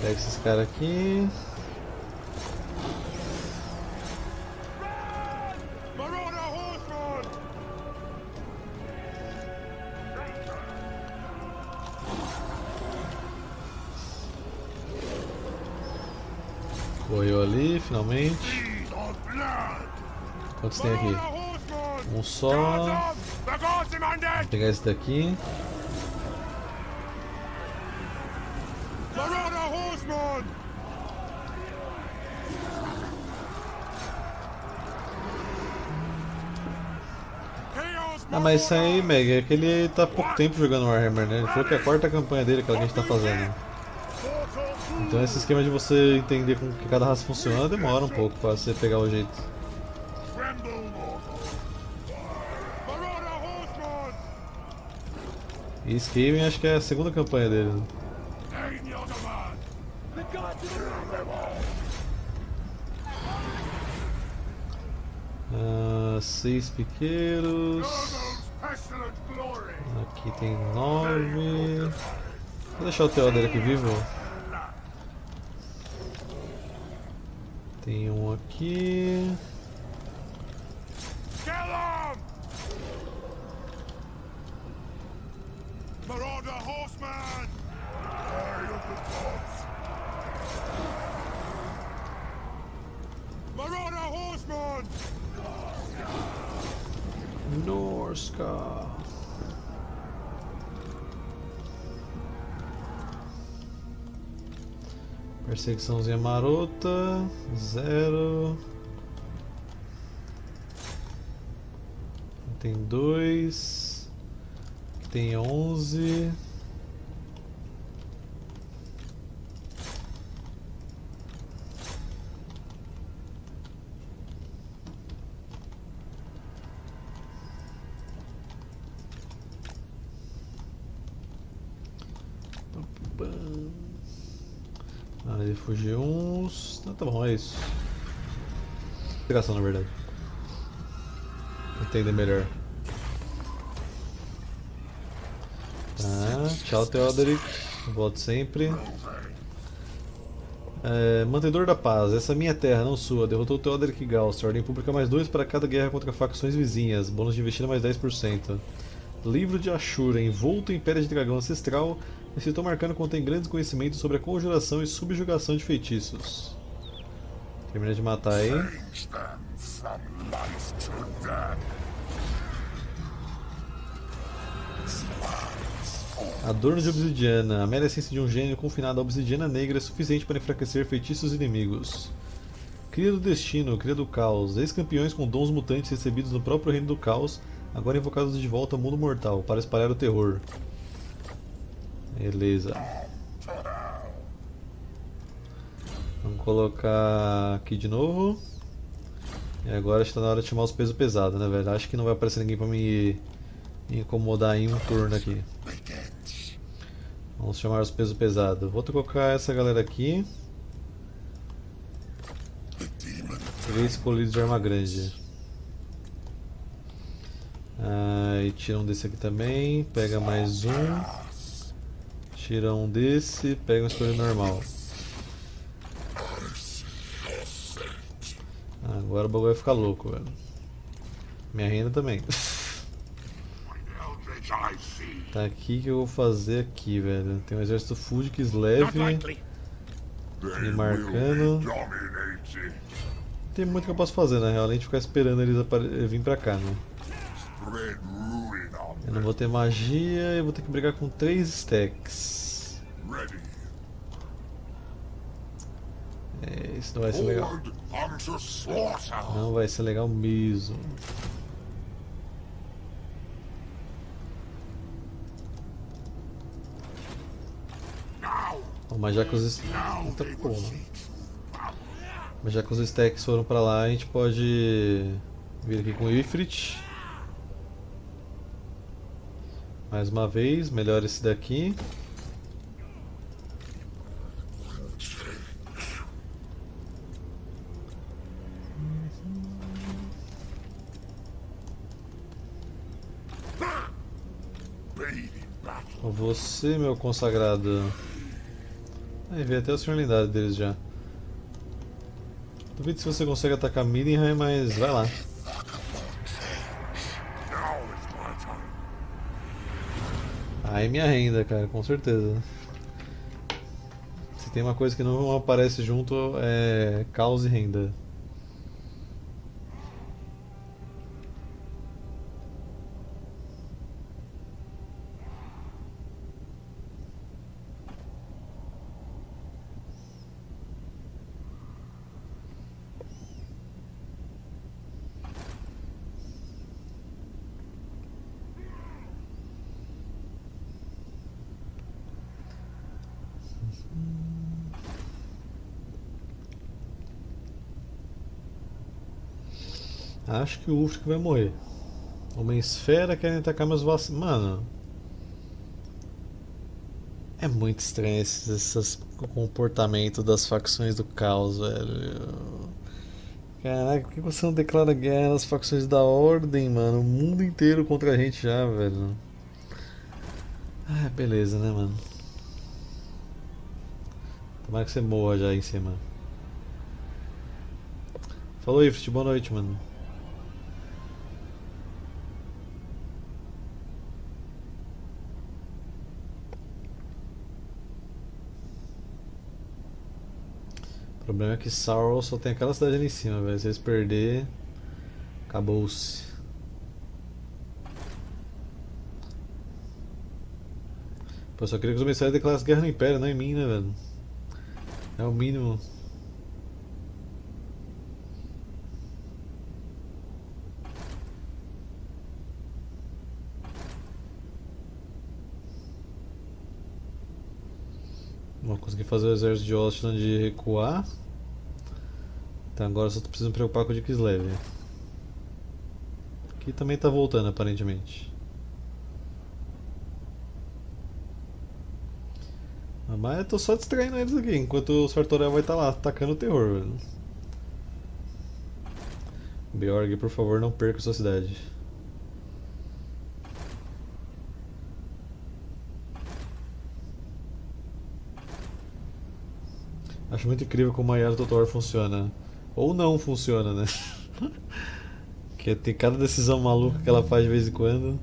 Pega esses caras aqui. Finalmente. Quantos tem aqui? Um só. Vou pegar esse daqui. Ah, mas isso aí, Meg, é que ele tá há pouco tempo jogando Warhammer, né? Ele falou que é a quarta campanha dele, aquela que a gente tá fazendo. Então esse esquema de você entender como que cada raça funciona demora um pouco pra você pegar o jeito. E Skaven acho que é a segunda campanha dele. né? Ah, seis piqueiros. Aqui tem nove. Vou deixar o Theodor aqui vivo. Tem um aqui. Perseguiçãozinha marota. Zero. Tem dois. Tem onze. Ah, ele fugiu uns. Ah, tá bom, é isso. Explicação na verdade. Entender melhor. Tá, tchau Theodoric. Volto sempre. É, Mantedor da Paz, essa minha terra, não sua. Derrotou Theodoric Gauss. Ordem pública mais 2 para cada guerra contra facções vizinhas. Bônus de investida mais 10%. Livro de Ashura, envolto em Império de Dragão Ancestral. Esse tom marcando contém grandes conhecimentos sobre a conjuração e subjugação de feitiços. Termina de matar aí. Adorno de obsidiana. A mera essência de um gênio confinado à obsidiana negra é suficiente para enfraquecer feitiços inimigos. Cria do destino, cria do caos. Ex-campeões com dons mutantes recebidos no próprio reino do caos, agora invocados de volta ao mundo mortal para espalhar o terror. Beleza. Vamos colocar aqui de novo. E agora está na hora de chamar os pesos pesados, né, velho? Acho que não vai aparecer ninguém para me incomodar em um turno aqui. Vamos chamar os pesos pesados. Vou colocar essa galera aqui. Três escolhidos de arma grande. Ah, e tira um desse aqui também. Pega mais um. Tira um desse. Pega um escolhido normal. Ah, agora o bagulho vai ficar louco, velho. Minha renda também. Tá aqui que eu vou fazer aqui, velho. Tem um exército Not leve. Me marcando. tem muito que eu posso fazer, na real, além de ficar esperando eles vir pra cá, né? Eu não vou ter magia e vou ter que brigar com três stacks. É, isso não vai ser legal. Não vai ser legal mesmo. Mas já que os. Eita porra. Mas já que os stacks foram pra lá, a gente pode vir aqui com o Ifrit. Mais uma vez, melhora esse daqui. Você, meu consagrado. Aí veio até o senhor lendário deles já. Duvido se você consegue atacar Midenheim, mas vai lá. Aí minha renda, cara, com certeza. Você tem uma coisa que não aparece junto é caos e renda. Acho que o Ulfric vai morrer. Uma esfera querem atacar meus vacilos. Mano. É muito estranho esse, esse comportamento das facções do caos, velho. Caraca, por que você não declara guerra nas facções da ordem, mano? O mundo inteiro contra a gente já, velho. Ah, beleza, né, mano? Tomara que você morra já em cima. Falou, Ifrit, boa noite, mano. Problema é que Sauron só tem aquela cidade ali em cima, velho. Se eles perder, acabou-se. Pô, só queria que os emissários declarassem guerra no Império, não em mim, né, velho? É o mínimo. Vou conseguir fazer o exército de Ostland recuar. Então agora só tô precisando me preocupar com o de Kislev. Aqui também tá voltando aparentemente. Mas eu tô só distraindo eles aqui, enquanto o Sartorel vai estar tá lá atacando o terror, velho. Beorg, por favor, não perca sua cidade. Acho muito incrível como a Yara Totor funciona. Ou não funciona, né? que tem cada decisão maluca que ela faz de vez em quando.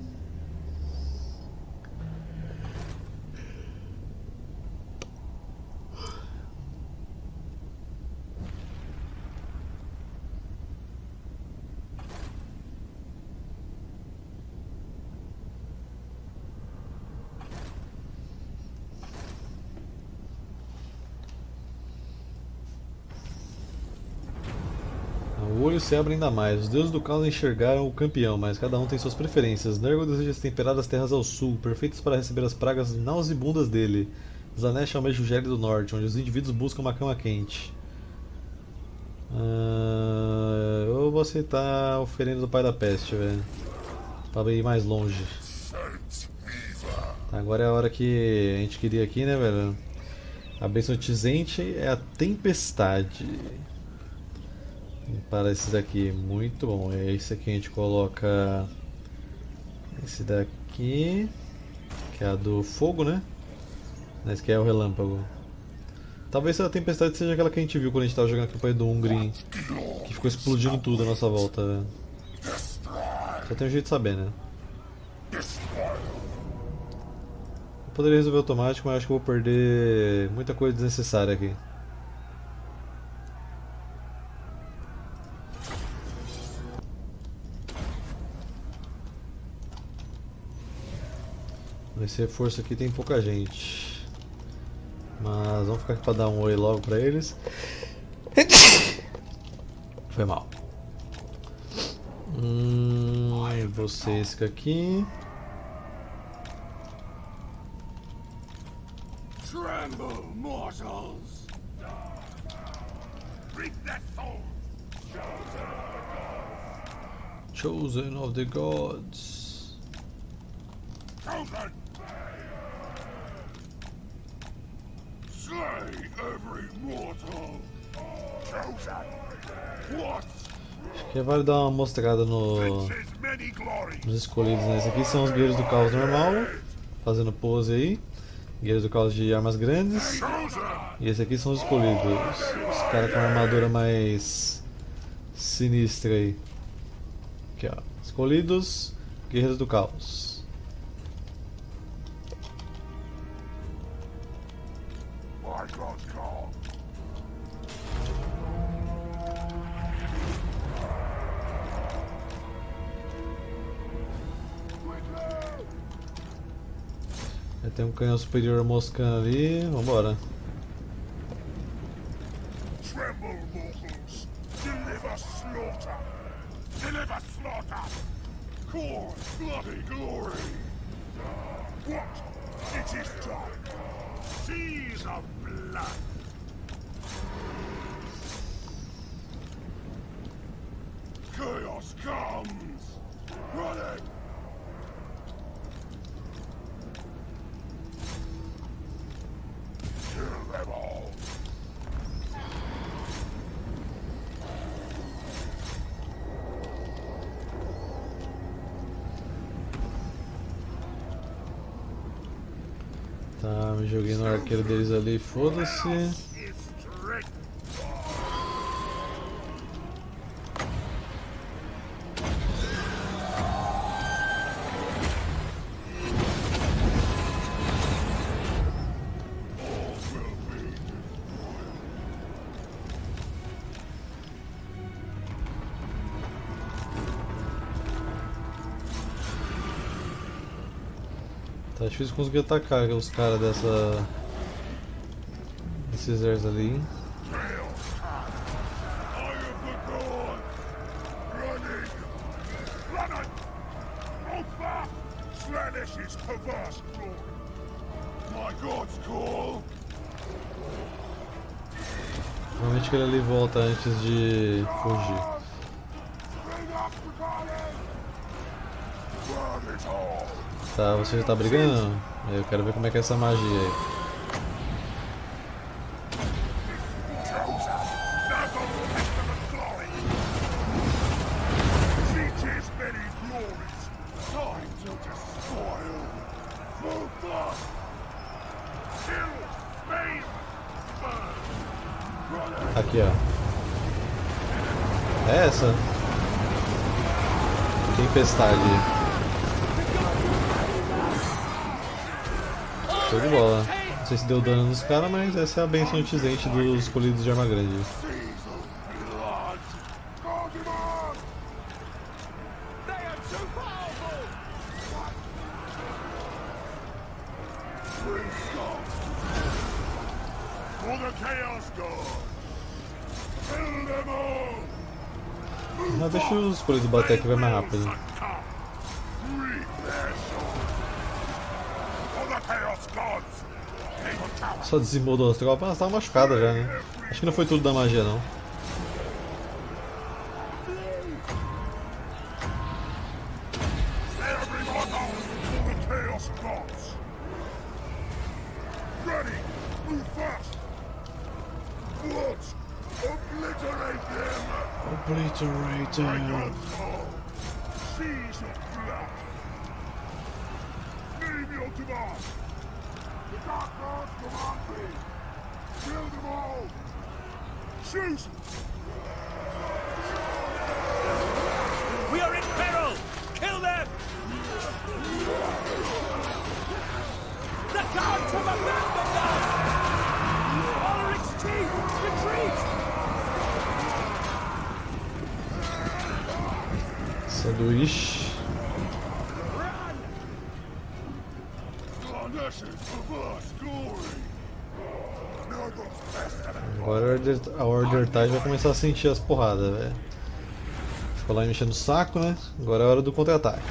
Se abre ainda mais. Os deuses do caos enxergaram o campeão, mas cada um tem suas preferências. Nergal deseja as terras ao sul, perfeitas para receber as pragas nauseabundas dele. Zanesh almeja o Gélio do Norte, onde os indivíduos buscam uma cama quente. Uh, eu vou aceitar a oferenda do Pai da Peste, velho. Pra ir mais longe. Tá, agora é a hora que a gente queria aqui, né, velho? A bênção tizente é a tempestade para esse daqui, muito bom. É esse aqui a gente coloca esse daqui, que é a do fogo, né? Esse aqui é o relâmpago. Talvez a tempestade seja aquela que a gente viu quando a gente estava jogando a campanha do Ungrim, que ficou explodindo tudo à nossa volta. Só tem um jeito de saber, né? Eu poderia resolver automático, mas acho que vou perder muita coisa desnecessária aqui. Esse reforço aqui tem pouca gente. Mas vamos ficar aqui para dar um oi logo para eles. Foi mal. Hum, vocês aqui. Tremble, mortals! Bring that sword! Chosen of the gods. Que vale dar uma mostrada no, nos escolhidos. Né? Esses aqui são os guerreiros do caos normal, fazendo pose aí. Guerreiros do caos de armas grandes. E esse aqui são os escolhidos. Os caras com a armadura mais sinistra aí. Aqui ó. Escolhidos, guerreiros do caos. Canhão superior moscando ali, vambora. Tremble! Deliver slaughter! Deliver slaughter! Chaos comes! Running! Kill them all! Tá, me joguei no arqueiro deles ali, foda-se. Difícil conseguir atacar os caras dessa. Esses exércitos ali. Provavelmente aquele ali volta antes de fugir. Bring up the garden! Burn it all! Tá, você já tá brigando? Eu quero ver como é que é essa magia aí. Aqui, ó. É essa? Tempestade. Show de bola. Não sei se deu dano nos caras, mas essa é a benção utizente dos escolhidos de arma grande. Deixa os escolhidos bater aqui, vai mais rápido. Reap their souls! For the Chaos Gods! Take the tower! Só dizimou duas tropas, mas tava machucada já, né? Acho que não foi tudo da magia, não. Começar a sentir as porradas, velho. Ficou lá me enchendo o saco, né? Agora é hora do contra-ataque.